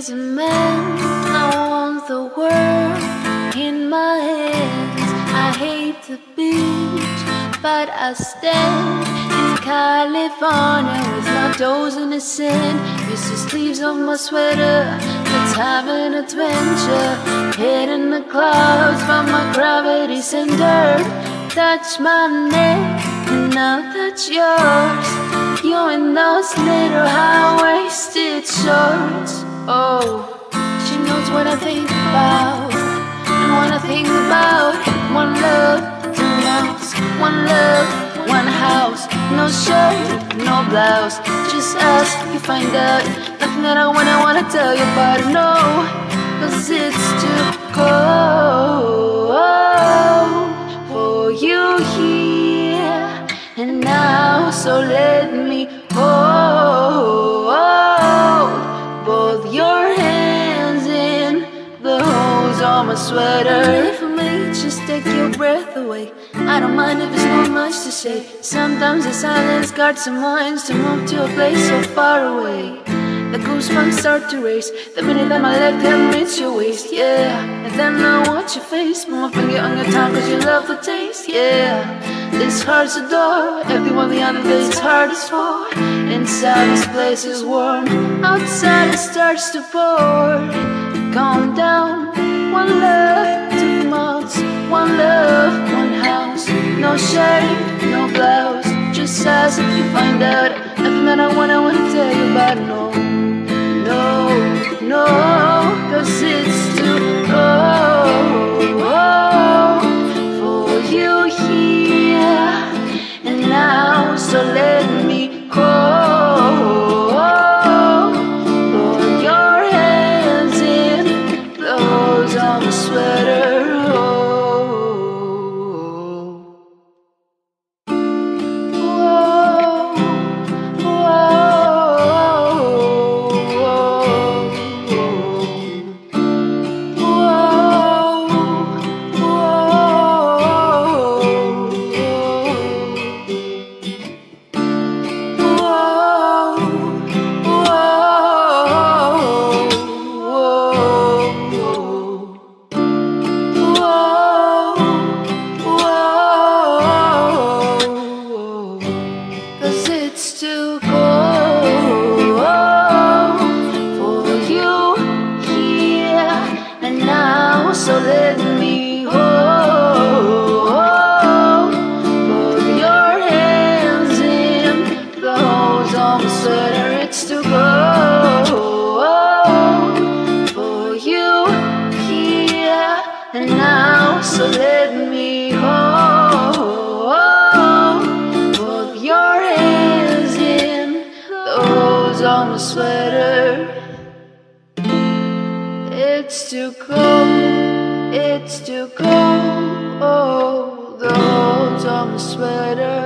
is a man. I want the world in my hands. I hate the beach, but I stand in California with my toes in the sand. Miss the sleeves of my sweater. Let's have an adventure. Head in the clouds, find my gravity center. Touch my neck, and now that's yours. You're in those little high-waisted shorts. Oh, she knows what I think about and what I think about. One love, two mouths, one love, one house. No shirt, no blouse, just ask, you find out. Nothing that I wanna wanna tell you, but no, cause it's too cold sweater. For me, just take your breath away. I don't mind if it's not much to say. Sometimes the silence guards some minds to move to a place so far away. The goosebumps start to race the minute that my left hand meets your waist, yeah. And then I watch your face, put my finger on your tongue cause you love the taste, yeah. This heart's a door, everyone the other this heart is for. Inside this place is warm, outside it starts to pour. No shirt, no blouse, just as if you find out. Nothing that I wanna, wanna tell you about, no. No, no, cause it's too cold for you here and now. So let me too It's too cold, it's too cold. Oh, the holes on the sweater.